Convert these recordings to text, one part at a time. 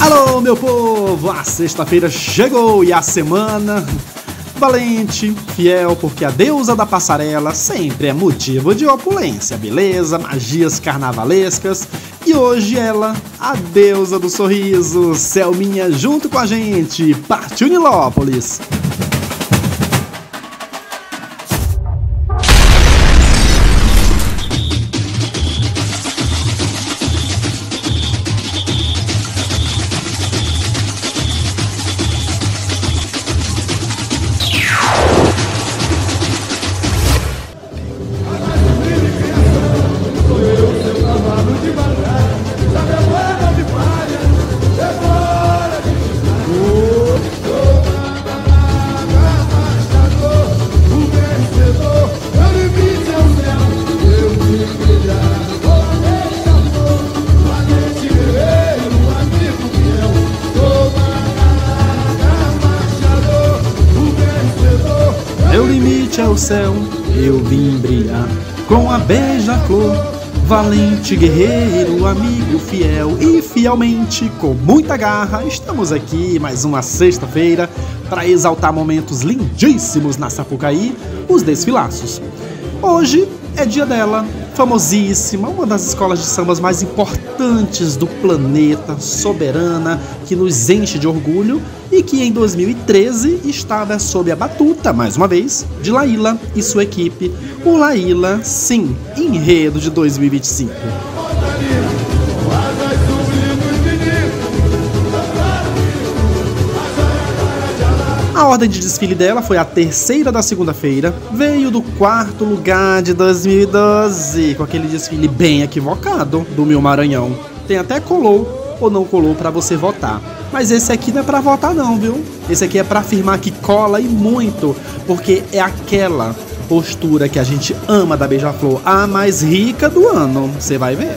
Alô, meu povo! A sexta-feira chegou e a semana valente, fiel, porque a deusa da passarela sempre é motivo de opulência, beleza, magias carnavalescas. E hoje ela, a deusa do sorriso, Selminha, junto com a gente, partiu Nilópolis. Valente guerreiro, amigo fiel e fielmente, com muita garra, estamos aqui mais uma sexta-feira para exaltar momentos lindíssimos na Sapucaí, os desfilaços. Hoje é dia dela, famosíssima, uma das escolas de sambas mais importantes do planeta, soberana, que nos enche de orgulho e que em 2013 estava sob a batuta, mais uma vez, de Laíla e sua equipe, o Laíla Sim, enredo de 2025. Ordem de desfile dela foi a terceira da segunda-feira, veio do quarto lugar de 2012, com aquele desfile bem equivocado do Mil Maranhão. Tem até colou ou não colou para você votar. Mas esse aqui não é para votar não, viu? Esse aqui é para afirmar que cola e muito, porque é aquela postura que a gente ama da Beija-Flor, a mais rica do ano. Você vai ver.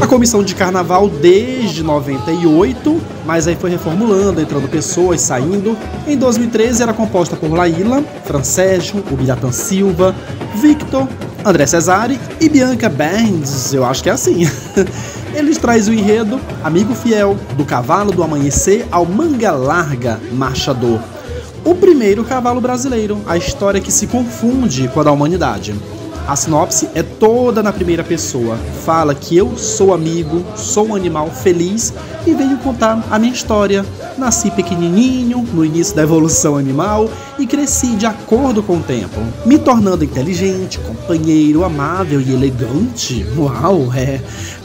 A comissão de carnaval desde 98, mas aí foi reformulando, entrando pessoas, saindo. Em 2013 era composta por Laíla, Francésio, Ubiratã Silva, Victor, André Cesare e Bianca Bands, eu acho que é assim. Eles trazem o enredo Amigo Fiel, do Cavalo do Amanhecer ao Manga Larga Marchador, o primeiro cavalo brasileiro, a história que se confunde com a da humanidade. A sinopse é toda na primeira pessoa. Fala que eu sou amigo, sou um animal feliz e venho contar a minha história. Nasci pequenininho, no início da evolução animal, e cresci de acordo com o tempo, me tornando inteligente, companheiro, amável e elegante. Uau, é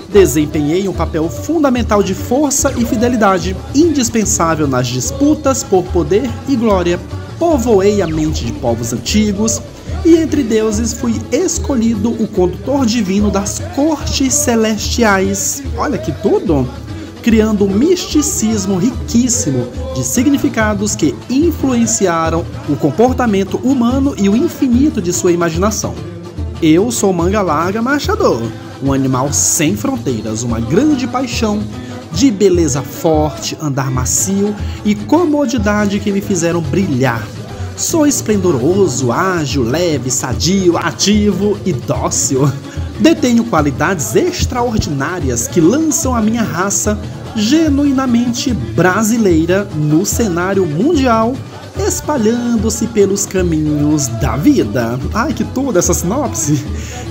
desempenhei um papel fundamental de força e fidelidade, indispensável nas disputas por poder e glória. Povoei a mente de povos antigos, e entre deuses fui escolhido o condutor divino das cortes celestiais. Olha que tudo! Criando um misticismo riquíssimo de significados que influenciaram o comportamento humano e o infinito de sua imaginação. Eu sou Manga Larga Marchador um animal sem fronteiras, uma grande paixão de beleza forte, andar macio e comodidade que me fizeram brilhar. Sou esplendoroso, ágil, leve, sadio, ativo e dócil. Detenho qualidades extraordinárias que lançam a minha raça genuinamente brasileira no cenário mundial espalhando-se pelos caminhos da vida. Ai, que toda essa sinopse!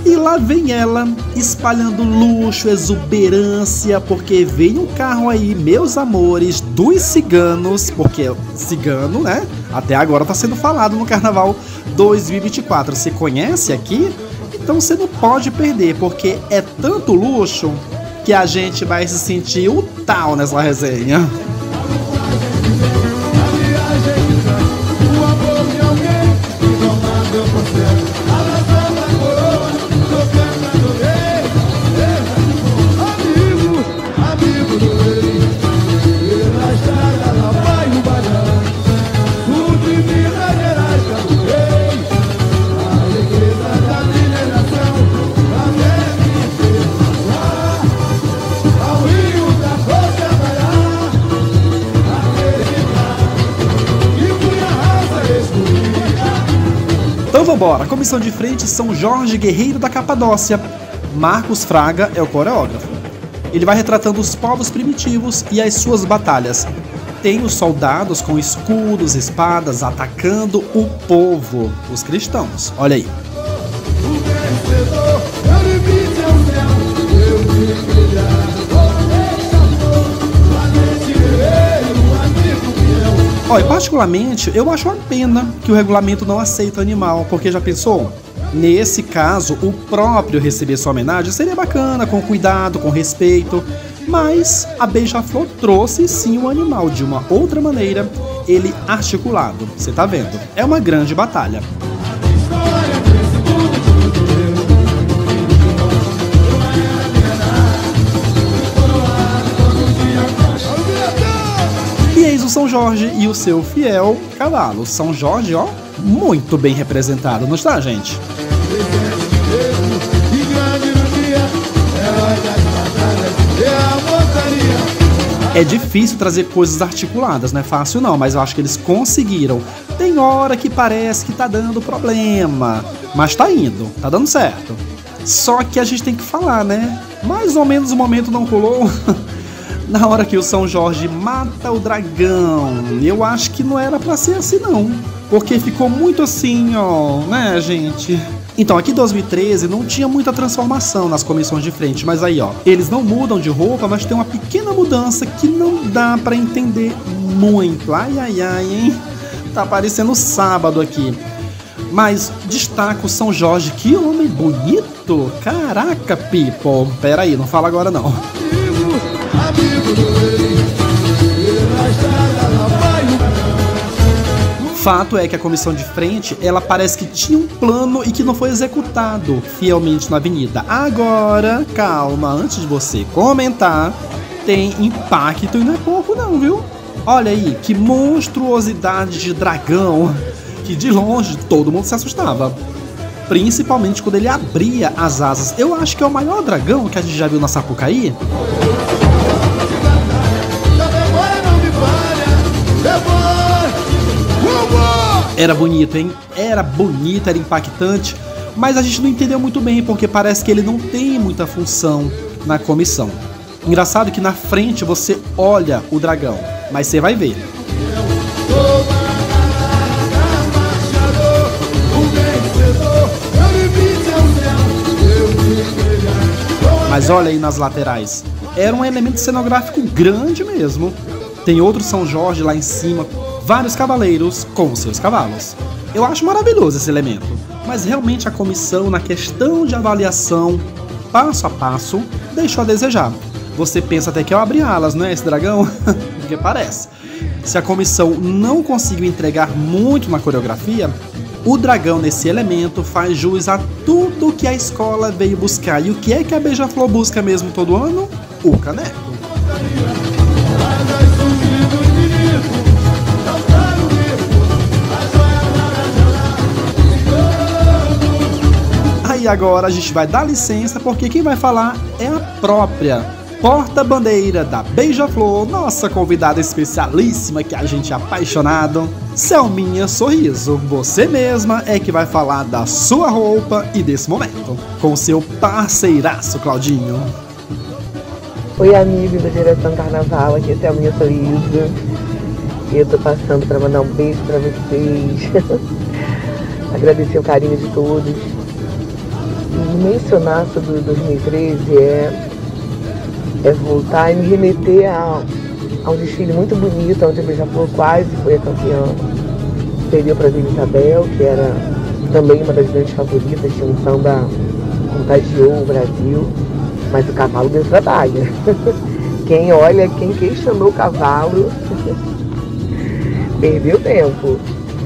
E lá vem ela, espalhando luxo, exuberância, porque vem um carro aí, meus amores, dos ciganos, porque cigano, né? Até agora tá sendo falado no Carnaval 2024. Você conhece aqui? Então você não pode perder, porque é tanto luxo que a gente vai se sentir o tal nessa resenha. Vambora, comissão de frente São Jorge Guerreiro da Capadócia. Marcos Fraga é o coreógrafo. Ele vai retratando os povos primitivos e as suas batalhas. Tem os soldados com escudos, espadas atacando o povo, os cristãos. Olha aí. Olha, particularmente, eu acho uma pena que o regulamento não aceita animal, porque já pensou? Nesse caso, o próprio receber sua homenagem seria bacana, com cuidado, com respeito. Mas a Beija-Flor trouxe sim o animal de uma outra maneira, ele articulado. Você tá vendo? É uma grande batalha. São Jorge e o seu fiel cavalo. São Jorge, ó, muito bem representado, não está, gente? É difícil trazer coisas articuladas, não é fácil não, mas eu acho que eles conseguiram. Tem hora que parece que tá dando problema, mas tá indo, tá dando certo. Só que a gente tem que falar, né? Mais ou menos o momento não rolou. na hora que o São Jorge mata o dragão. Eu acho que não era para ser assim não, porque ficou muito assim, ó, né, gente? Então, aqui em 2013 não tinha muita transformação nas comissões de frente, mas aí, ó, eles não mudam de roupa, mas tem uma pequena mudança que não dá para entender muito. Ai, ai, ai, hein? Tá parecendo sábado aqui. Mas destaca o São Jorge, que homem bonito! Caraca, people! Pera aí, não fala agora não. Fato é que a comissão de frente, ela parece que tinha um plano e que não foi executado fielmente na avenida. Agora, calma, antes de você comentar, tem impacto e não é pouco não, viu? Olha aí, que monstruosidade de dragão, que de longe todo mundo se assustava. Principalmente quando ele abria as asas. Eu acho que é o maior dragão que a gente já viu na Sapucaí. Era bonito, hein? Era bonito, era impactante, mas a gente não entendeu muito bem porque parece que ele não tem muita função na comissão. Engraçado que na frente você olha o dragão, mas você vai ver. Mas olha aí nas laterais. Era um elemento cenográfico grande mesmo. Tem outro São Jorge lá em cima vários cavaleiros com seus cavalos. Eu acho maravilhoso esse elemento, mas realmente a comissão, na questão de avaliação, passo a passo, deixou a desejar. Você pensa até que eu abri alas, não é esse dragão? Porque parece. Se a comissão não conseguiu entregar muito na coreografia, o dragão nesse elemento faz jus a tudo que a escola veio buscar. E o que é que a Beija-Flor busca mesmo todo ano? O caneco. E agora a gente vai dar licença porque quem vai falar é a própria porta-bandeira da Beija-Flor, nossa convidada especialíssima que a gente é apaixonado, Selminha Sorriso. Você mesma é que vai falar da sua roupa e desse momento, com seu parceiraço Claudinho. Oi, amigo da Direção Carnaval, aqui é Selminha Sorriso. E eu tô passando para mandar um beijo para vocês. Agradecer o carinho de todos mencionar sobre 2013 é, é voltar e me remeter a, a um desfile muito bonito, onde a Beija-Flor quase foi a campeã. Perdeu para a Vila Isabel, que era também uma das grandes favoritas, tinha um samba contagiou o Brasil, mas o cavalo deu trabalho. Quem olha, quem questionou o cavalo, perdeu tempo.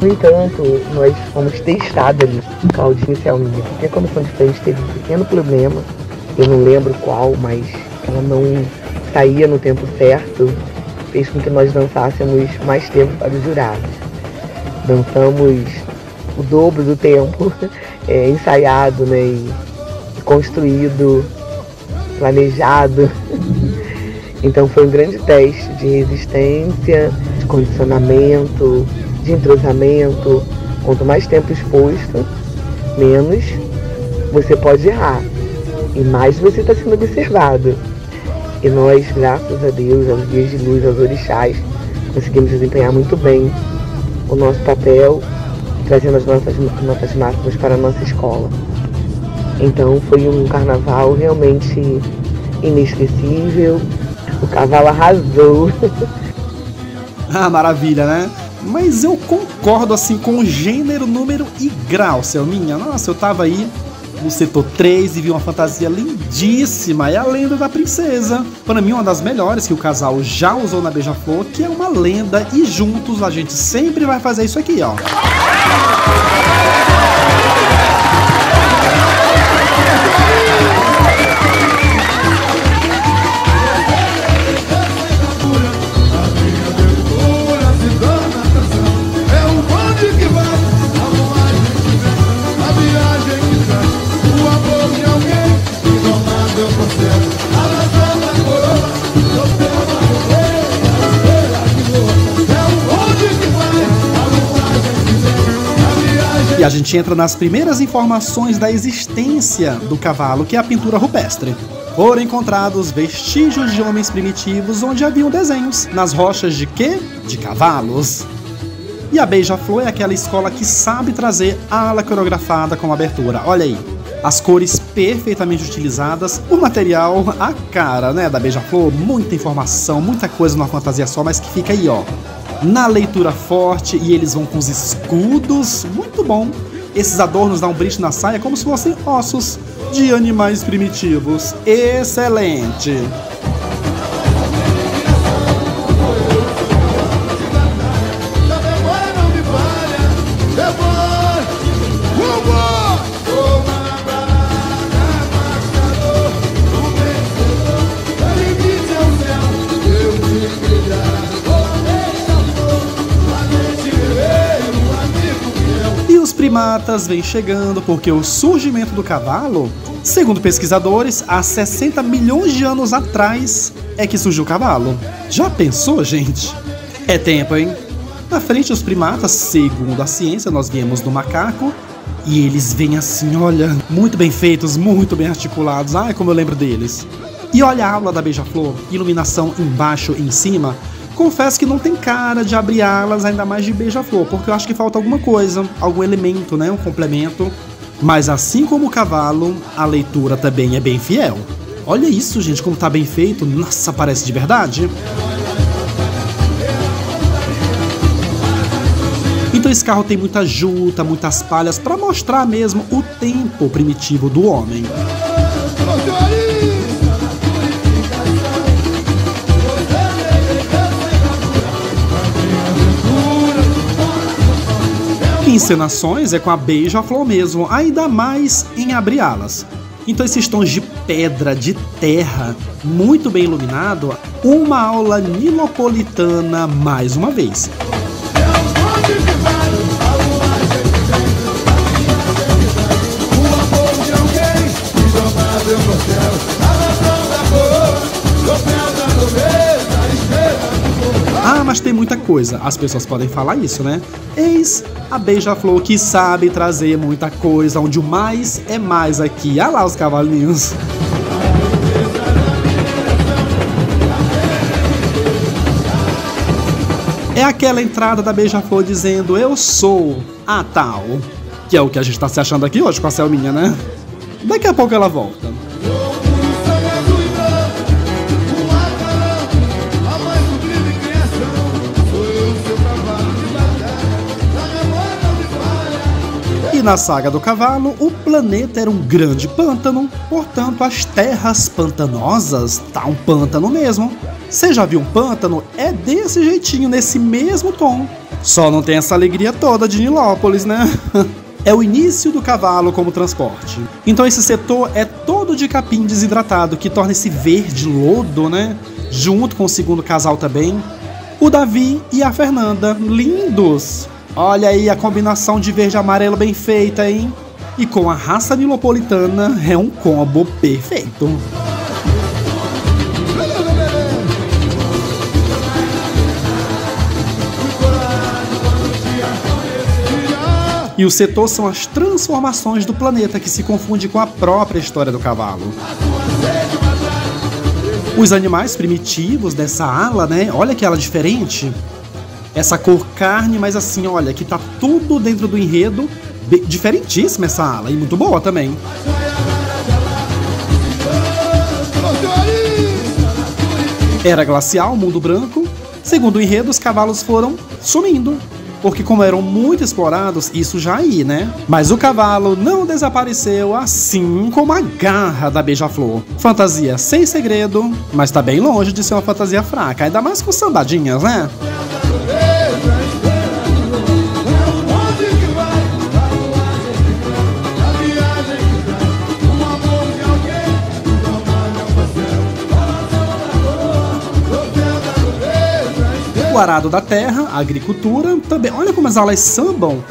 No entanto, nós fomos testadas, Claudinha e Selminha, porque a comissão de frente teve um pequeno problema, eu não lembro qual, mas ela não saía no tempo certo, fez com que nós dançássemos mais tempo para os jurados. Dançamos o dobro do tempo é, ensaiado né, e construído, planejado. Então foi um grande teste de resistência, de condicionamento, de entrosamento, quanto mais tempo exposto, menos você pode errar e mais você está sendo observado. E nós, graças a Deus, aos dias de luz, aos orixás, conseguimos desempenhar muito bem o nosso papel, trazendo as nossas notas máximas para a nossa escola. Então foi um carnaval realmente inesquecível. O cavalo arrasou. ah, maravilha, né? Mas eu concordo assim com o gênero, número e grau, Selminha. Nossa, eu tava aí no setor 3 e vi uma fantasia lindíssima. É a lenda da princesa. Para mim, uma das melhores que o casal já usou na Beija-Flor, que é uma lenda. E juntos a gente sempre vai fazer isso aqui, ó. E a gente entra nas primeiras informações da existência do cavalo, que é a pintura rupestre. Foram encontrados vestígios de homens primitivos onde haviam desenhos nas rochas de quê? De cavalos. E a Beija-Flor é aquela escola que sabe trazer a ala coreografada com abertura. Olha aí, as cores perfeitamente utilizadas, o material, a cara, né, da Beija-Flor, muita informação, muita coisa numa fantasia só, mas que fica aí, ó, na leitura forte e eles vão com os escudos. Muito bom. Esses adornos dão um brilho na saia como se fossem ossos de animais primitivos. Excelente! Primatas vem chegando porque o surgimento do cavalo, segundo pesquisadores, há 60 milhões de anos atrás é que surgiu o cavalo. Já pensou, gente? É tempo, hein? Na frente os primatas, segundo a ciência, nós viemos do macaco e eles vêm assim, olha, muito bem feitos, muito bem articulados. Ai, como eu lembro deles. E olha a aula da beija-flor, iluminação embaixo e em cima, Confesso que não tem cara de abrir alas, ainda mais de beija-flor, porque eu acho que falta alguma coisa, algum elemento, né? Um complemento. Mas assim como o cavalo, a leitura também é bem fiel. Olha isso, gente, como tá bem feito. Nossa, parece de verdade. Então esse carro tem muita juta, muitas palhas para mostrar mesmo o tempo primitivo do homem. Encenações é com a beija-flor mesmo, ainda mais em abrir alas. Então esses tons de pedra, de terra, muito bem iluminado, uma aula nilopolitana mais uma vez. Coisa. As pessoas podem falar isso, né? Eis a Beija-Flor que sabe trazer muita coisa, onde o mais é mais aqui. Olha lá os cavalinhos. É aquela entrada da Beija-Flor dizendo eu sou a tal. Que é o que a gente tá se achando aqui hoje com a Selminha, né? Daqui a pouco ela volta. Na saga do cavalo, o planeta era um grande pântano, portanto, as terras pantanosas tá um pântano mesmo. Você já viu um pântano? É desse jeitinho, nesse mesmo tom. Só não tem essa alegria toda de Nilópolis, né? é o início do cavalo como transporte. Então esse setor é todo de capim desidratado, que torna esse verde lodo, né? Junto com o segundo casal também. O Davi e a Fernanda, lindos! Olha aí a combinação de verde e amarelo bem feita, hein? E com a raça nilopolitana é um combo perfeito. E o setor são as transformações do planeta que se confunde com a própria história do cavalo. Os animais primitivos dessa ala, né? Olha que ala diferente. Essa cor carne, mas assim, olha, que tá tudo dentro do enredo. Diferentíssima essa ala e muito boa também. Era glacial, mundo branco. Segundo o enredo, os cavalos foram sumindo. Porque como eram muito explorados, isso já aí, né? Mas o cavalo não desapareceu assim como a garra da beija-flor. Fantasia sem segredo, mas tá bem longe de ser uma fantasia fraca, ainda mais com sambadinhas, né? O arado da terra, a agricultura, também. Olha como as alas sambam.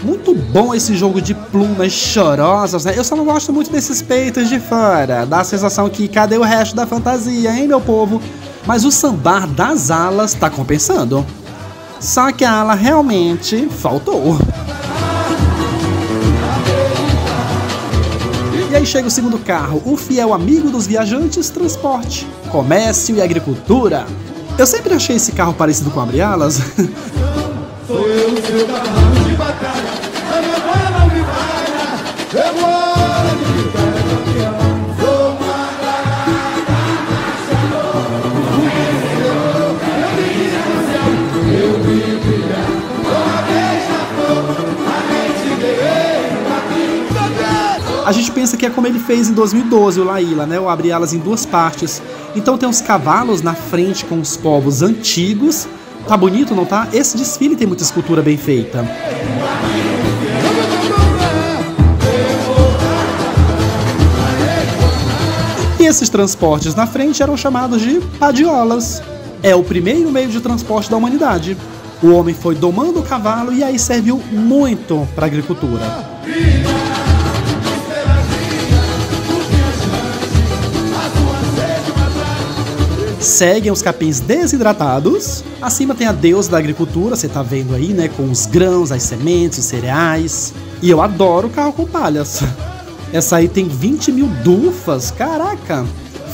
Muito bom esse jogo de plumas chorosas, né? Eu só não gosto muito desses peitos de fora. Dá a sensação que cadê o resto da fantasia, hein, meu povo? Mas o sambar das alas tá compensando. Só que a ala realmente faltou. E aí chega o segundo carro, o fiel amigo dos viajantes, transporte, comércio e agricultura. Eu sempre achei esse carro parecido com Abre Alas. Sou eu, gente pensa que é como ele fez em 2012, o Laíla, né? O abre alas em duas partes. Então tem os cavalos na frente com os povos antigos. Tá bonito, não tá? Esse desfile tem muita escultura bem feita. E esses transportes na frente eram chamados de padiolas. É o primeiro meio de transporte da humanidade. O homem foi domando o cavalo e aí serviu muito para a agricultura. Seguem os capins desidratados. Acima tem a deusa da agricultura, você tá vendo aí, né? Com os grãos, as sementes, os cereais. E eu adoro carro com palhas. Essa aí tem 20 mil dufas, caraca!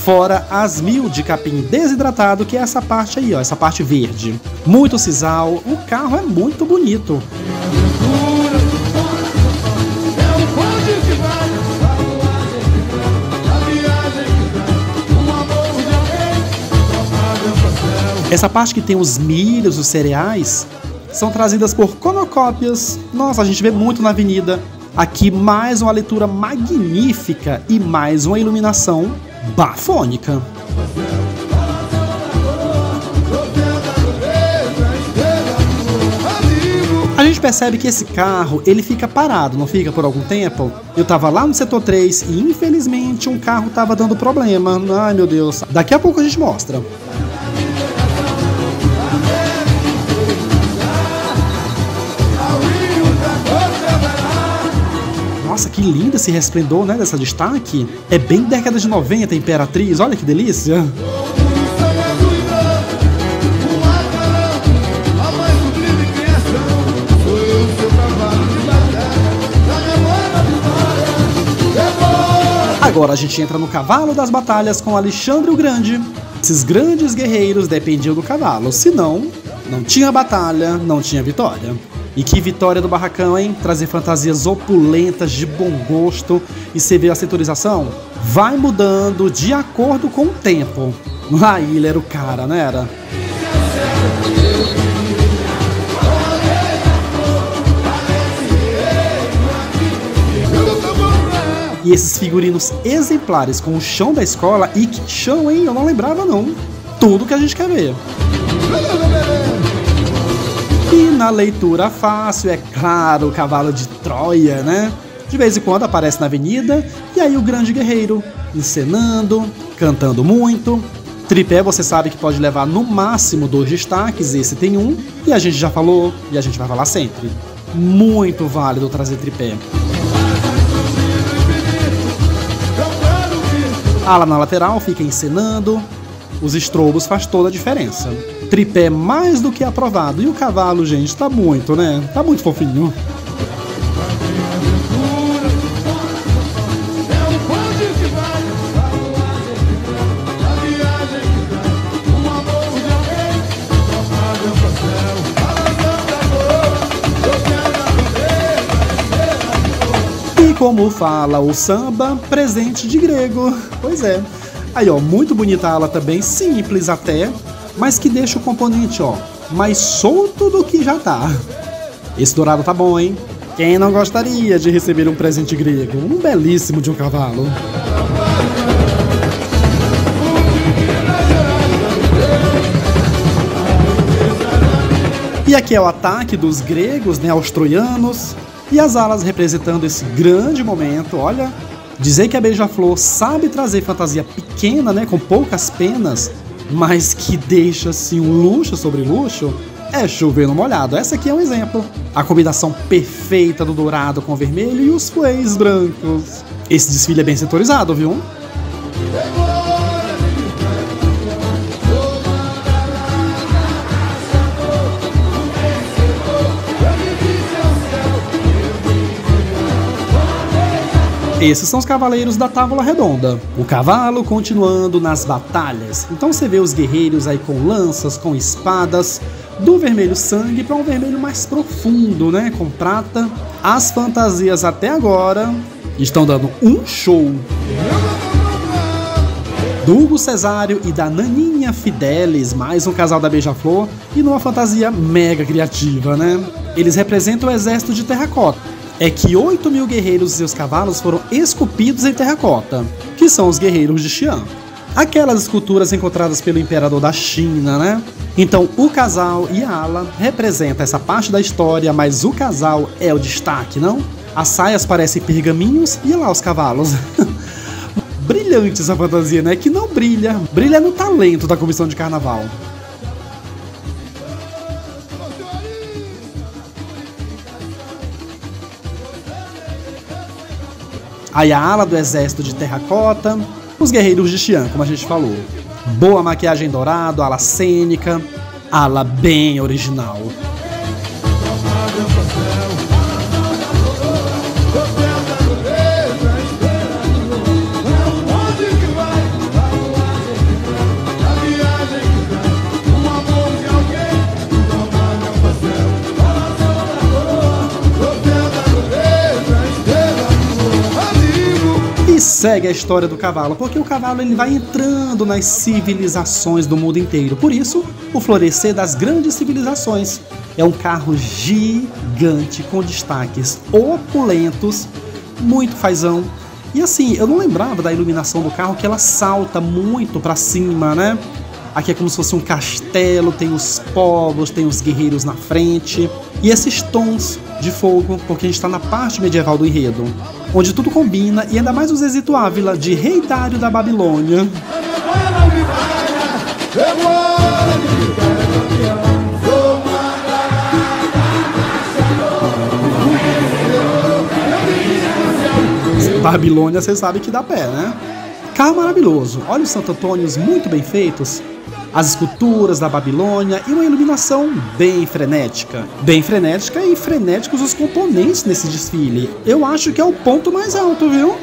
Fora as mil de capim desidratado, que é essa parte aí, ó, essa parte verde. Muito sisal, o carro é muito bonito. Essa parte que tem os milhos, os cereais, são trazidas por conocópias. Nossa, a gente vê muito na avenida. Aqui mais uma leitura magnífica e mais uma iluminação bafônica. A gente percebe que esse carro, ele fica parado, não fica por algum tempo? Eu tava lá no setor 3 e infelizmente um carro tava dando problema. Ai meu Deus. Daqui a pouco a gente mostra. Nossa, que lindo esse resplendor, né, dessa destaque. É bem década de 90, Imperatriz, olha que delícia. Agora a gente entra no cavalo das batalhas com Alexandre o Grande. Esses grandes guerreiros dependiam do cavalo, senão não tinha batalha, não tinha vitória. E que vitória do Barracão, hein? Trazer fantasias opulentas, de bom gosto. E você vê a setorização? Vai mudando de acordo com o tempo. Aí ele era o cara, não era? E esses figurinos exemplares com o chão da escola, e que chão, hein? Eu não lembrava não. Tudo que a gente quer ver. E na leitura fácil, é claro, o cavalo de Troia, né? De vez em quando aparece na avenida, e aí o grande guerreiro, encenando, cantando muito. Tripé você sabe que pode levar no máximo dois destaques, esse tem um, e a gente já falou, e a gente vai falar sempre. Muito válido trazer tripé. Ala na lateral fica encenando, os estrobos faz toda a diferença tripé mais do que aprovado. E o cavalo, gente, tá muito, né? Tá muito fofinho. como fala o samba, presente de grego. Pois é. Aí, ó, muito bonita a ala também, simples até, mas que deixa o componente, ó, mais solto do que já tá. Esse dourado tá bom, hein? Quem não gostaria de receber um presente grego? Um belíssimo de um cavalo. E aqui é o ataque dos gregos né, aos troianos. E as alas representando esse grande momento. Olha, dizer que a Beija-Flor sabe trazer fantasia pequena, né, com poucas penas, mas que deixa assim um luxo sobre luxo, é chover no molhado. Essa aqui é um exemplo. A combinação perfeita do dourado com o vermelho e os fuês brancos. Esse desfile é bem setorizado, viu? Esses são os cavaleiros da Távola Redonda. O cavalo continuando nas batalhas. Então você vê os guerreiros aí com lanças, com espadas, do vermelho sangue para um vermelho mais profundo, né, com prata. As fantasias até agora estão dando um show. Do Hugo Cesário e da Naninha Fidelis, mais um casal da Beija-Flor, e numa fantasia mega criativa, né? Eles representam o exército de terracota é que 8 mil guerreiros e seus cavalos foram esculpidos em terracota, que são os guerreiros de Xi'an. Aquelas esculturas encontradas pelo imperador da China, né? Então, o casal e a ala representam essa parte da história, mas o casal é o destaque, não? As saias parecem pergaminhos e lá os cavalos. Brilhante essa fantasia, né? Que não brilha, brilha no talento da comissão de carnaval. A ala do exército de terracota, os guerreiros de Xi'an, como a gente falou. Boa maquiagem dourada, ala cênica, ala bem original. Segue a história do cavalo, porque o cavalo ele vai entrando nas civilizações do mundo inteiro. Por isso, o florescer das grandes civilizações. É um carro gigante com destaques opulentos, muito fazão. E assim, eu não lembrava da iluminação do carro que ela salta muito para cima, né? Aqui é como se fosse um castelo, tem os povos, tem os guerreiros na frente. E esses tons de fogo, porque a gente está na parte medieval do enredo, onde tudo combina e ainda mais o Zezito Ávila, de Rei Dário da Babilônia. Babilônia, você sabe que dá pé, né? Carro maravilhoso. Olha os Santo Antônios muito bem feitos as esculturas da Babilônia e uma iluminação bem frenética. Bem frenética e frenéticos os componentes nesse desfile. Eu acho que é o ponto mais alto, viu?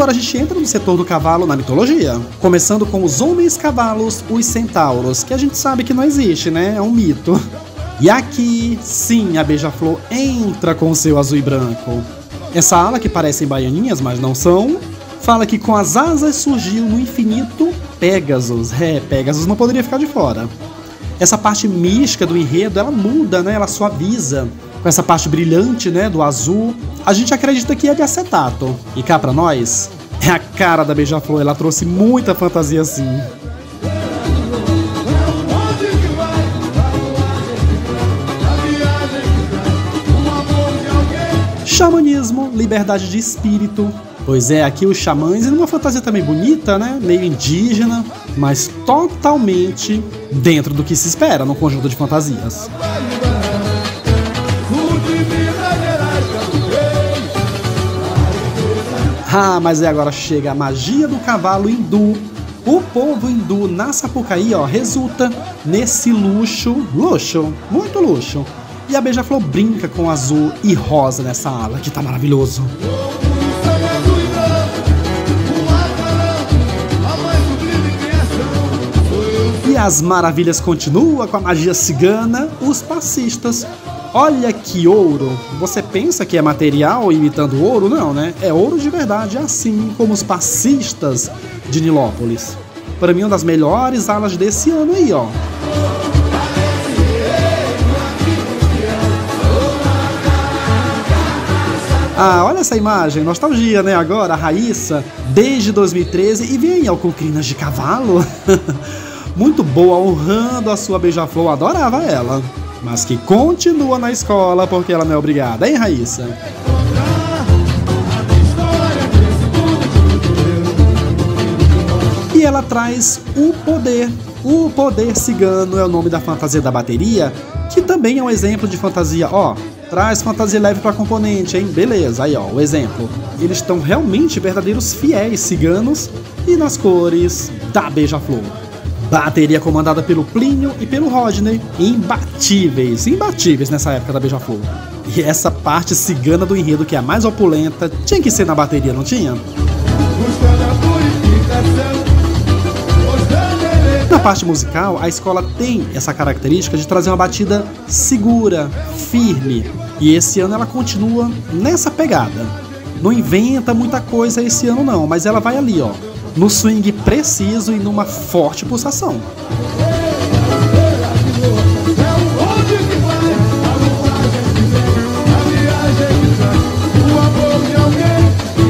Agora a gente entra no setor do cavalo na mitologia, começando com os homens cavalos, os centauros, que a gente sabe que não existe, né? É um mito. E aqui, sim, a beija-flor entra com seu azul e branco. Essa ala que parecem baianinhas, mas não são, fala que com as asas surgiu no infinito Pegasus. É, Pegasus não poderia ficar de fora. Essa parte mística do enredo, ela muda, né? Ela suaviza com essa parte brilhante, né, do azul. A gente acredita que é de acetato. E cá para nós, é a cara da Beija-Flor, ela trouxe muita fantasia assim. Xamanismo, liberdade de espírito. Pois é, aqui os xamãs em uma fantasia também bonita, né? Meio indígena, mas totalmente dentro do que se espera no conjunto de fantasias. Ah, mas agora chega a magia do cavalo hindu. O povo hindu na Sapucaí, ó, resulta nesse luxo, luxo, muito luxo. E a Beija-Flor brinca com azul e rosa nessa ala, que tá maravilhoso. As maravilhas continuam com a magia cigana, os passistas. Olha que ouro! Você pensa que é material imitando ouro? Não, né? É ouro de verdade, assim como os passistas de Nilópolis. Para mim, uma das melhores alas desse ano aí, ó. Ah, olha essa imagem, nostalgia, né? Agora, a Raíssa, desde 2013, e vem aí, ó, com crinas de cavalo. Muito boa, honrando a sua beija-flor, adorava ela. Mas que continua na escola porque ela não é obrigada, hein, Raíssa? E ela traz o poder. O poder cigano é o nome da fantasia da bateria, que também é um exemplo de fantasia, ó. Traz fantasia leve para componente, hein? Beleza, aí ó, o exemplo. Eles estão realmente verdadeiros fiéis ciganos e nas cores da Beija-Flor. Bateria comandada pelo Plínio e pelo Rodney, imbatíveis, imbatíveis nessa época da Beija-Flor. E essa parte cigana do enredo, que é a mais opulenta, tinha que ser na bateria, não tinha? Na parte musical, a escola tem essa característica de trazer uma batida segura, firme. E esse ano ela continua nessa pegada. Não inventa muita coisa esse ano não, mas ela vai ali, ó, no swing preciso e numa forte pulsação.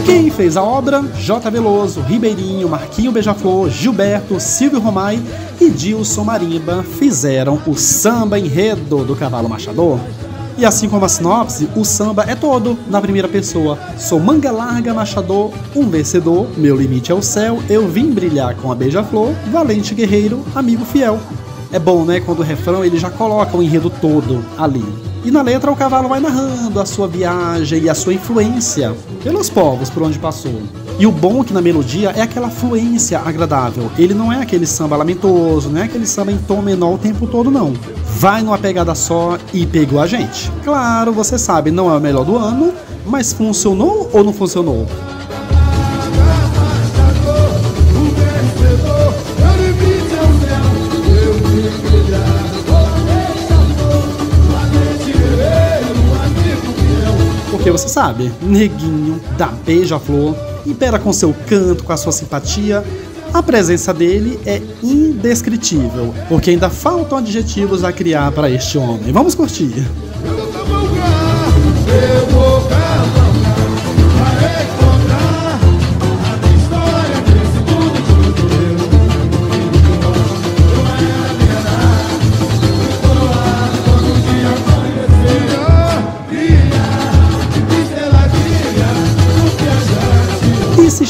Quem fez a obra? J. Veloso, Ribeirinho, Marquinho Beija-Flor, Gilberto, Silvio Romai e Dilson Marimba fizeram o samba enredo do Cavalo Machador. E assim como a sinopse, o samba é todo na primeira pessoa. Sou manga larga, machador, um vencedor, meu limite é o céu, eu vim brilhar com a beija-flor, valente guerreiro, amigo fiel. É bom, né, quando o refrão ele já coloca o enredo todo ali. E na letra o cavalo vai narrando a sua viagem e a sua influência pelos povos por onde passou. E o bom que na melodia é aquela fluência agradável. Ele não é aquele samba lamentoso, não é aquele samba em tom menor o tempo todo, não. Vai numa pegada só e pegou a gente. Claro, você sabe, não é o melhor do ano, mas funcionou ou não funcionou? Porque você sabe, neguinho da beija-flor, impera com seu canto, com a sua simpatia, a presença dele é indescritível, porque ainda faltam adjetivos a criar para este homem. Vamos curtir.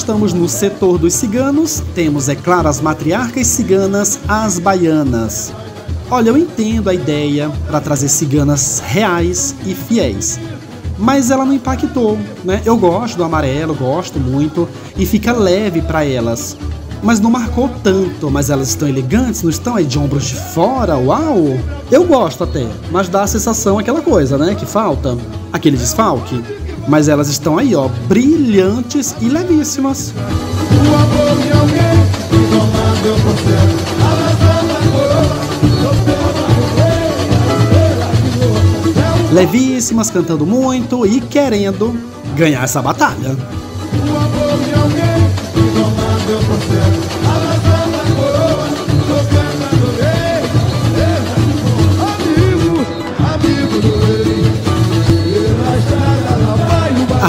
Estamos no setor dos ciganos, temos, é claro, as matriarcas ciganas, as baianas. Olha, eu entendo a ideia para trazer ciganas reais e fiéis, mas ela não impactou, né? Eu gosto do amarelo, gosto muito e fica leve para elas, mas não marcou tanto. Mas elas estão elegantes, não estão aí de ombros de fora, uau! Eu gosto até, mas dá a sensação aquela coisa, né? Que falta aquele desfalque. Mas elas estão aí, ó, brilhantes e levíssimas. Levíssimas, cantando muito e querendo ganhar essa batalha.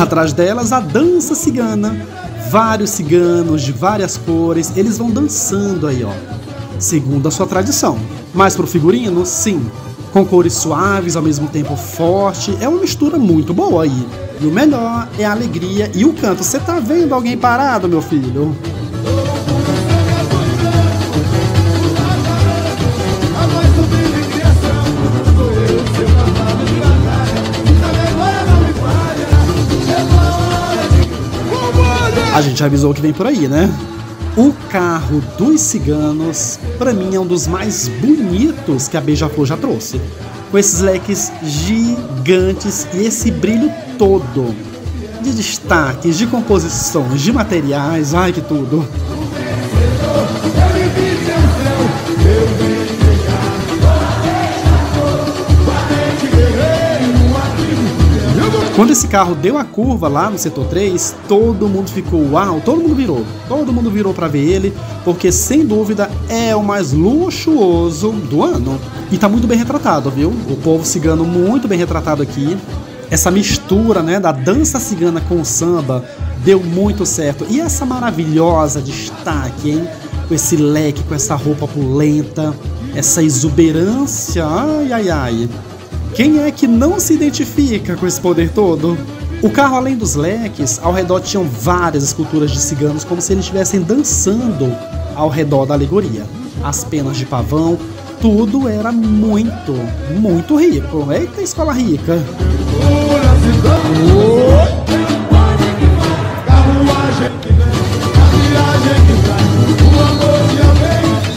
Atrás delas, a dança cigana. Vários ciganos de várias cores, eles vão dançando aí, ó, segundo a sua tradição. Mas pro figurino, sim, com cores suaves ao mesmo tempo forte, é uma mistura muito boa aí. E o melhor é a alegria e o canto. Você tá vendo alguém parado, meu filho? A gente avisou que vem por aí, né? O carro dos ciganos, para mim, é um dos mais bonitos que a Beija-Flor já trouxe. Com esses leques gigantes e esse brilho todo de destaques, de composições, de materiais, ai que tudo. Quando esse carro deu a curva lá no setor 3, todo mundo ficou uau, todo mundo virou. Todo mundo virou para ver ele, porque sem dúvida é o mais luxuoso do ano. E tá muito bem retratado, viu? O povo cigano muito bem retratado aqui. Essa mistura, né, da dança cigana com o samba deu muito certo. E essa maravilhosa destaque, hein? Com esse leque, com essa roupa pulenta, essa exuberância, ai ai ai. Quem é que não se identifica com esse poder todo? O carro, além dos leques, ao redor tinham várias esculturas de ciganos, como se eles estivessem dançando ao redor da alegoria. As penas de pavão, tudo era muito, muito rico. Eita, escola rica!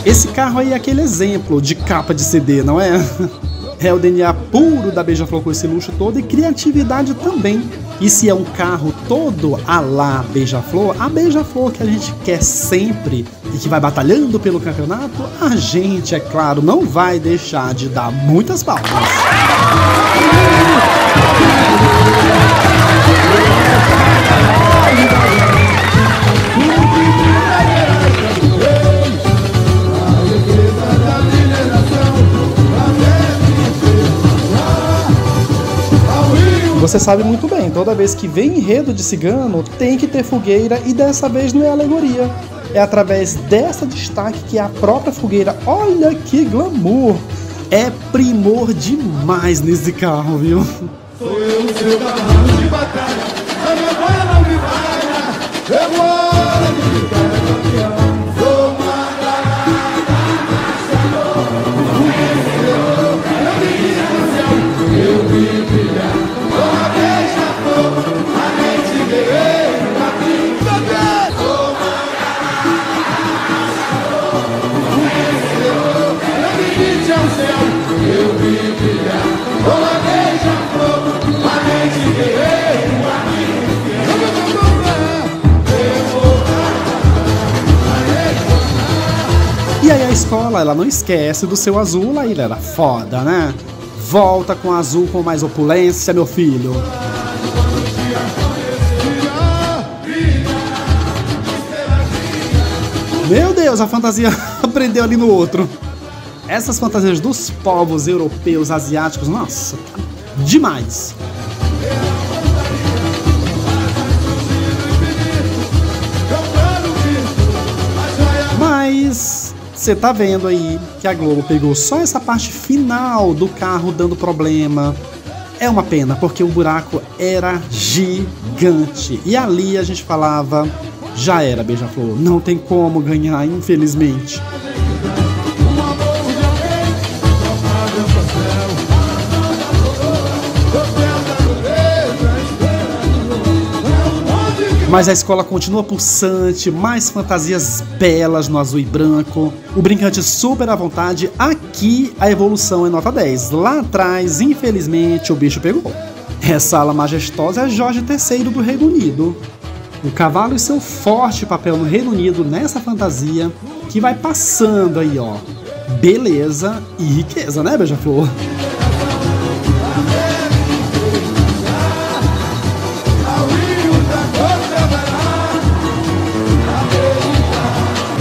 Esse carro aí é aquele exemplo de capa de CD, não é? É o DNA puro da Beija-Flor com esse luxo todo e criatividade também. E se é um carro todo a lá Beija-Flor, a Beija-Flor que a gente quer sempre e que vai batalhando pelo campeonato, a gente, é claro, não vai deixar de dar muitas palmas. Você sabe muito bem, toda vez que vem enredo de cigano, tem que ter fogueira e dessa vez não é alegoria. É através dessa destaque que a própria fogueira. Olha que glamour! É primor demais nesse carro, viu? Sou eu, seu cavalo escola, ela não esquece do seu azul, ele era foda, né? Volta com azul com mais opulência, meu filho. Meu Deus, a fantasia aprendeu ali no outro. Essas fantasias dos povos europeus, asiáticos, nossa, demais. Mas você tá vendo aí que a Globo pegou só essa parte final do carro dando problema. É uma pena, porque o buraco era gigante. E ali a gente falava, já era Beija-Flor, não tem como ganhar, infelizmente. Mas a escola continua pulsante, mais fantasias belas no azul e branco, o brincante super à vontade. Aqui a evolução é nota 10. Lá atrás, infelizmente, o bicho pegou. Essa ala majestosa é Jorge III do Reino Unido. O cavalo e seu forte papel no Reino Unido nessa fantasia que vai passando aí, ó. Beleza e riqueza, né, Beija-Flor?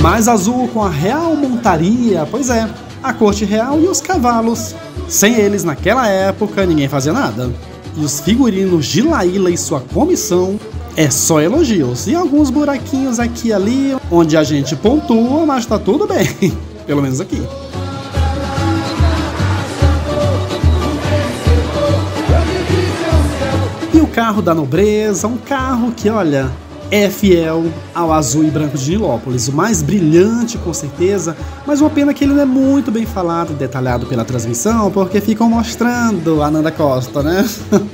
Mais azul com a real montaria, pois é, a corte real e os cavalos. Sem eles, naquela época, ninguém fazia nada. E os figurinos de Laíla e sua comissão é só elogios. E alguns buraquinhos aqui e ali, onde a gente pontua, mas tá tudo bem. Pelo menos aqui. E o carro da nobreza, um carro que, olha, é fiel ao azul e branco de Nilópolis, o mais brilhante com certeza, mas uma pena que ele não é muito bem falado e detalhado pela transmissão, porque ficam mostrando a Nanda Costa, né?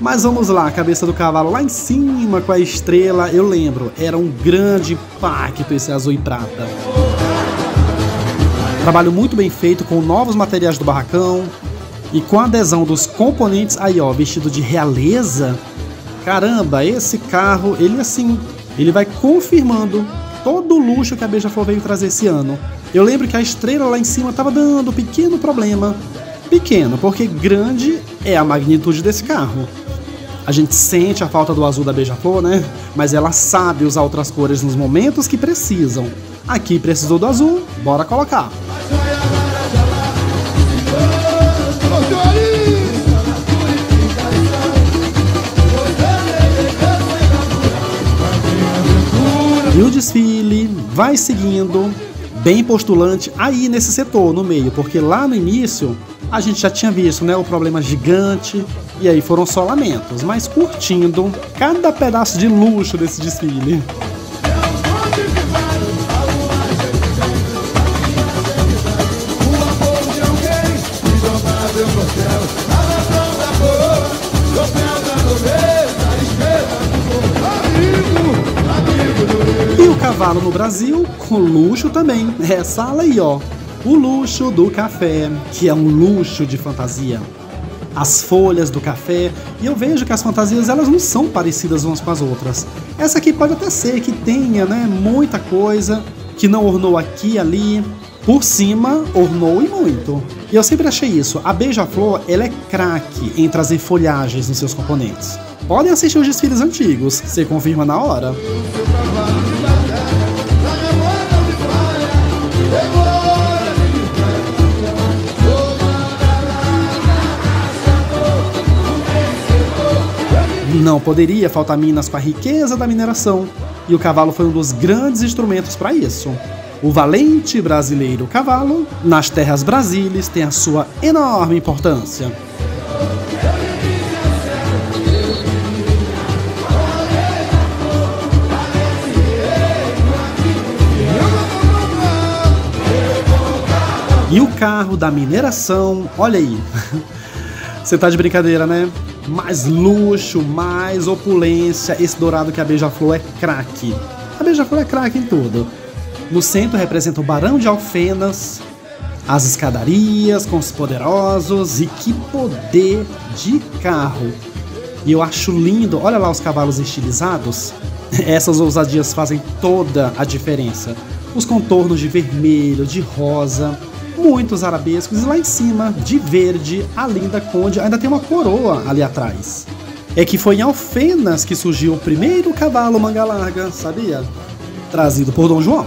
Mas vamos lá, cabeça do cavalo lá em cima com a estrela, eu lembro, era um grande impacto esse azul e prata. Trabalho muito bem feito com novos materiais do barracão e com a adesão dos componentes aí ó, vestido de realeza. Caramba, esse carro, ele assim, ele vai confirmando todo o luxo que a Beija-Flor veio trazer esse ano. Eu lembro que a estrela lá em cima estava dando um pequeno problema. Pequeno, porque grande é a magnitude desse carro. A gente sente a falta do azul da Beija-Flor, né? Mas ela sabe usar outras cores nos momentos que precisam. Aqui precisou do azul, bora colocar. E o desfile vai seguindo, bem postulante, aí nesse setor, no meio, porque lá no início a gente já tinha visto né, o problema gigante, e aí foram só lamentos, mas curtindo cada pedaço de luxo desse desfile. Cavalo no Brasil com luxo também. Essa aí, ó. O luxo do café, que é um luxo de fantasia. As folhas do café, e eu vejo que as fantasias elas não são parecidas umas com as outras. Essa aqui pode até ser que tenha, né, muita coisa que não ornou aqui e ali, por cima ornou e muito. E eu sempre achei isso. A Beija-Flor, ela é craque em trazer folhagens nos seus componentes. Podem assistir os desfiles antigos, você confirma na hora. Não poderia faltar Minas com a riqueza da mineração, e o cavalo foi um dos grandes instrumentos para isso. O valente brasileiro cavalo, nas terras brasileiras, tem a sua enorme importância. E o carro da mineração, olha aí. Você tá de brincadeira, né? Mais luxo, mais opulência. Esse dourado que a Beija-Flor é craque. A Beija-Flor é craque em tudo. No centro representa o Barão de Alfenas, as escadarias com os poderosos e que poder de carro. E eu acho lindo, olha lá os cavalos estilizados. Essas ousadias fazem toda a diferença. Os contornos de vermelho, de rosa, muitos arabescos e lá em cima, de verde, a linda conde ainda tem uma coroa ali atrás. É que foi em Alfenas que surgiu o primeiro cavalo manga larga, sabia? Trazido por Dom João.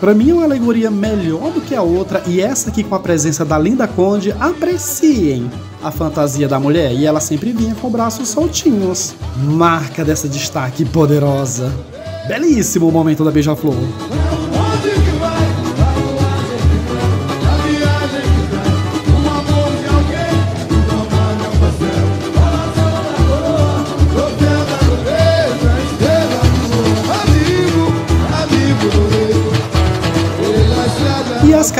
Para mim é uma alegoria melhor do que a outra e essa aqui com a presença da linda conde, apreciem a fantasia da mulher e ela sempre vinha com braços soltinhos. Marca dessa destaque poderosa. Belíssimo o momento da beija-flor.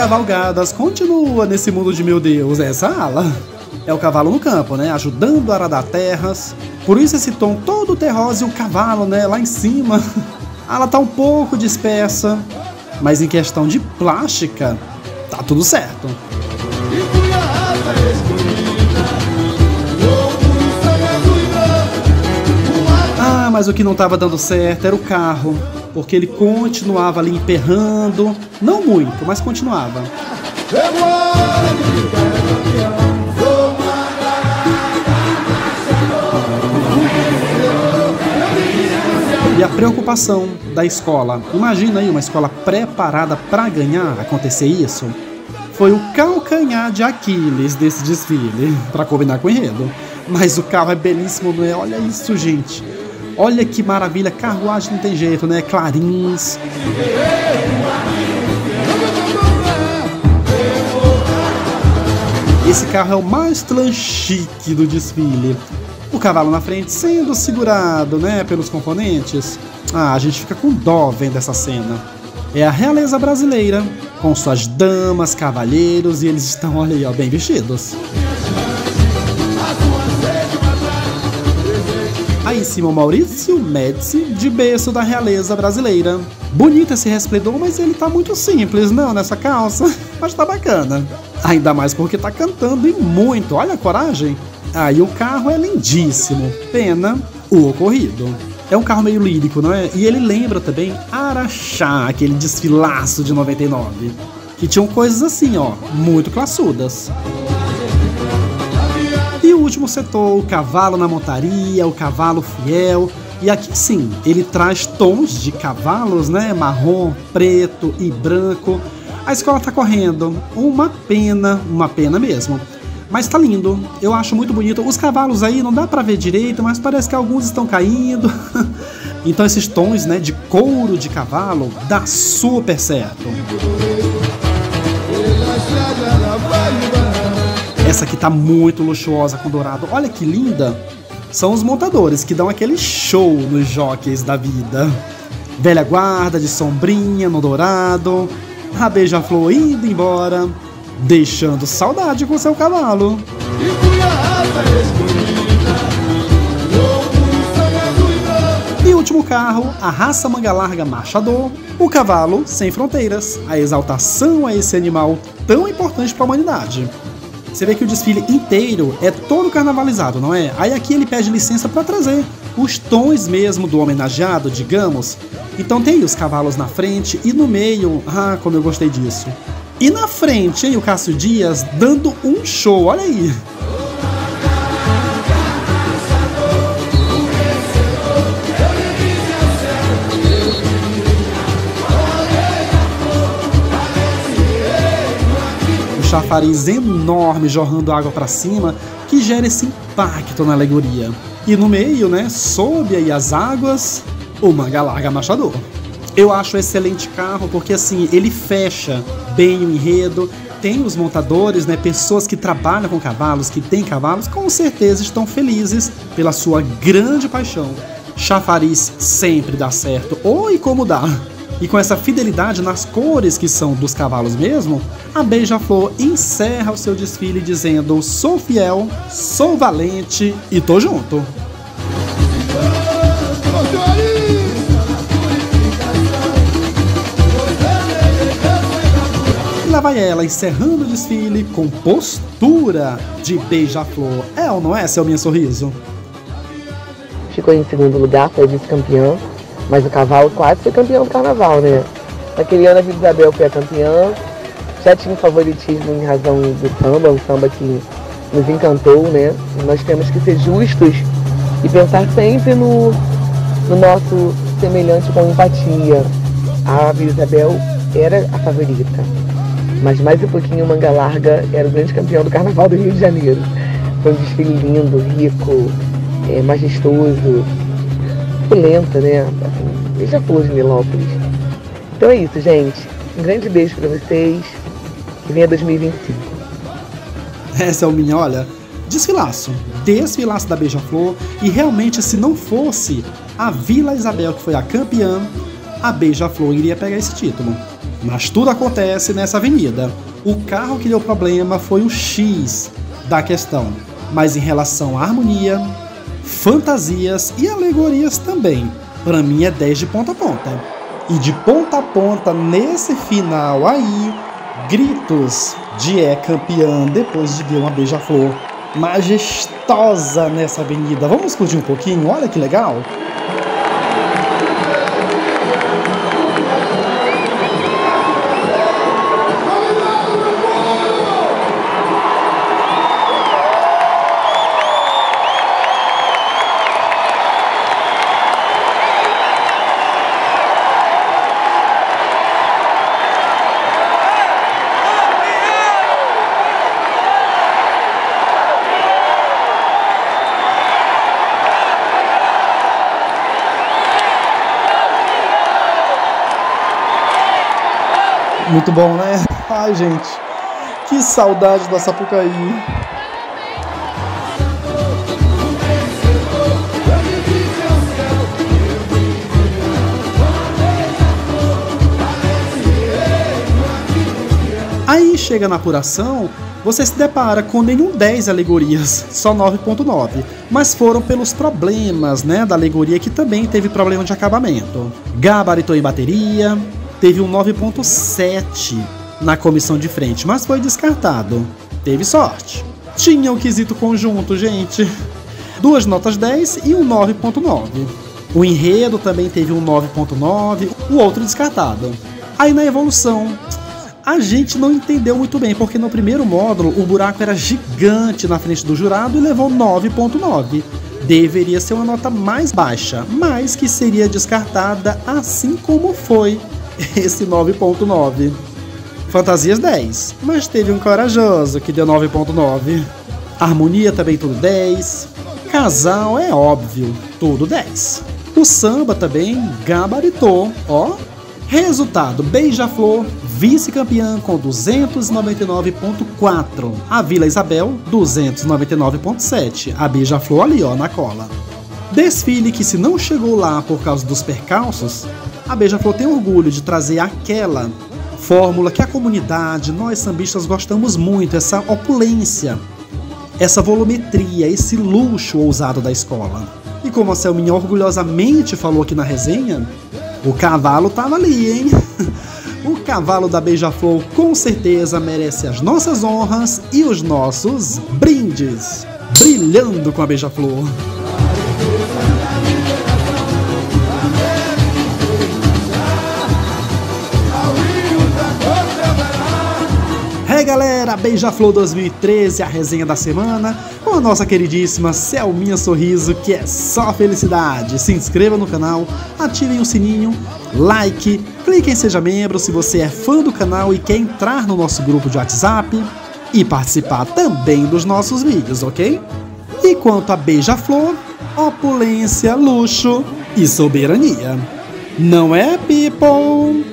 Cavalgadas continua nesse mundo de meu Deus, essa ala. É o cavalo no campo, né? Ajudando a aradar terras. Por isso esse tom todo terroso e o cavalo, né? Lá em cima. Ela tá um pouco dispersa. Mas em questão de plástica, tá tudo certo. Ah, mas o que não estava dando certo era o carro porque ele continuava ali emperrando, não muito, mas continuava. E a preocupação da escola, imagina aí uma escola preparada para ganhar acontecer isso, foi o calcanhar de Aquiles desse desfile, para combinar com o enredo. Mas o carro é belíssimo, não é? Olha isso, gente. Olha que maravilha, carruagem não tem jeito, né? Clarins. Esse carro é o mais chique do desfile. O cavalo na frente sendo segurado, né, pelos componentes. Ah, a gente fica com dó vendo essa cena. É a realeza brasileira, com suas damas, cavalheiros, e eles estão, olha aí, ó, bem vestidos. Aí cima Maurício Médici, de berço da realeza brasileira. Bonito esse resplendor, mas ele tá muito simples, não, nessa calça. Mas tá bacana. Ainda mais porque tá cantando e muito, olha a coragem. Aí o carro é lindíssimo. Pena o ocorrido. É um carro meio lírico, não é? E ele lembra também Araxá, aquele desfilaço de 99. Que tinham coisas assim, ó, muito classudas. E o último setor, o cavalo na montaria, o cavalo fiel. E aqui sim, ele traz tons de cavalos, né? Marrom, preto e branco. A escola tá correndo. Uma pena, uma pena mesmo. Mas tá lindo, eu acho muito bonito. Os cavalos aí não dá para ver direito, mas parece que alguns estão caindo. então esses tons, né, de couro de cavalo dá super certo. Essa aqui tá muito luxuosa com dourado. Olha que linda. São os montadores que dão aquele show nos jockeys da vida. Velha guarda de sombrinha no dourado. A beija-flor indo embora deixando saudade com seu cavalo. E último carro, a raça manga larga marchador, o cavalo sem fronteiras, a exaltação a esse animal tão importante para a humanidade. Você vê que o desfile inteiro é todo carnavalizado, não é? Aí aqui ele pede licença para trazer os tons mesmo do homenageado, digamos. Então tem os cavalos na frente e no meio, ah, como eu gostei disso. E na frente, hein, o Cássio Dias dando um show, olha aí. Chafariz enorme jorrando água para cima que gera esse impacto na alegoria. E no meio, né, sob aí as águas, o manga larga machador. Eu acho um excelente carro porque assim, ele fecha bem o enredo, tem os montadores, né, pessoas que trabalham com cavalos, que têm cavalos, com certeza estão felizes pela sua grande paixão. Chafariz sempre dá certo, oi como dá. E com essa fidelidade nas cores que são dos cavalos mesmo, a Beija-Flor encerra o seu desfile dizendo: Sou fiel, sou valente e tô junto. lá vai ela encerrando o desfile com postura de beija-flor. É ou não é, seu minha sorriso? Ficou em segundo lugar, foi vice-campeã, mas o cavalo quase foi campeão do carnaval, né? Naquele ano a Vila Isabel foi a campeã, já tinha um favoritismo em razão do samba, um samba que nos encantou, né? Nós temos que ser justos e pensar sempre no, no nosso semelhante com empatia. A Vila Isabel era a favorita. Mas mais um pouquinho, Manga Larga era o grande campeão do Carnaval do Rio de Janeiro. Foi um desfile lindo, rico, é, majestoso, opulenta, né? Veja flor de Nilópolis. Então é isso, gente. Um grande beijo para vocês. Que venha 2025. Essa é o minha, olha, desfilaço. Desfilaço da Beija-Flor. E realmente, se não fosse a Vila Isabel, que foi a campeã, a Beija-Flor iria pegar esse título. Mas tudo acontece nessa avenida. O carro que deu problema foi o X da questão, mas em relação à harmonia, fantasias e alegorias também, para mim é 10 de ponta a ponta. E de ponta a ponta nesse final aí, gritos de é campeã depois de ver uma beija-flor majestosa nessa avenida. Vamos curtir um pouquinho? Olha que legal! Muito bom, né? Ai, gente. Que saudade da Sapucaí. Aí chega na apuração você se depara com nenhum 10 alegorias, só 9.9, mas foram pelos problemas, né, da alegoria que também teve problema de acabamento. Gabaritou em bateria, teve um 9.7 na comissão de frente, mas foi descartado. Teve sorte. Tinha o quesito conjunto, gente. Duas notas 10 e um 9.9. O enredo também teve um 9.9, o outro descartado. Aí na evolução, a gente não entendeu muito bem, porque no primeiro módulo o buraco era gigante na frente do jurado e levou 9.9. Deveria ser uma nota mais baixa, mas que seria descartada assim como foi esse 9.9. Fantasias 10, mas teve um corajoso que deu 9.9. Harmonia também tudo 10. Casal é óbvio, tudo 10. O samba também gabaritou, ó. Resultado: Beija-Flor, vice-campeã com 299.4. A Vila Isabel, 299.7. A Beija-Flor ali, ó, na cola. Desfile que se não chegou lá por causa dos percalços, a Beija-Flor tem orgulho de trazer aquela fórmula que a comunidade, nós sambistas gostamos muito, essa opulência, essa volumetria, esse luxo ousado da escola. E como a Selminha orgulhosamente falou aqui na resenha, o cavalo tava ali, hein? O cavalo da Beija-Flor com certeza merece as nossas honras e os nossos brindes, brilhando com a Beija-Flor. Galera, Beija-Flor 2013, a resenha da semana, com a nossa queridíssima Selminha Sorriso, que é só felicidade. Se inscreva no canal, ativem o sininho, like, clique em Seja Membro se você é fã do canal e quer entrar no nosso grupo de WhatsApp e participar também dos nossos vídeos, ok? E quanto a Beija-Flor, opulência, luxo e soberania. Não é, people?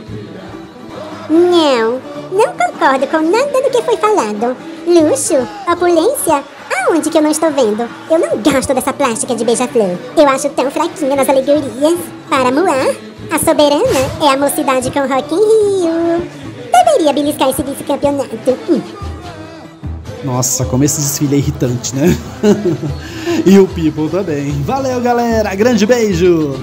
Não, não concordo com nada do que foi falado. Luxo? Opulência? Aonde que eu não estou vendo? Eu não gosto dessa plástica de beija-flor. Eu acho tão fraquinha nas alegorias. Para Moá, a soberana é a mocidade com Rock in Rio. Deveria beliscar esse vice-campeonato. Hum. Nossa, como esse desfile é irritante, né? e o People também. Valeu, galera. Grande beijo!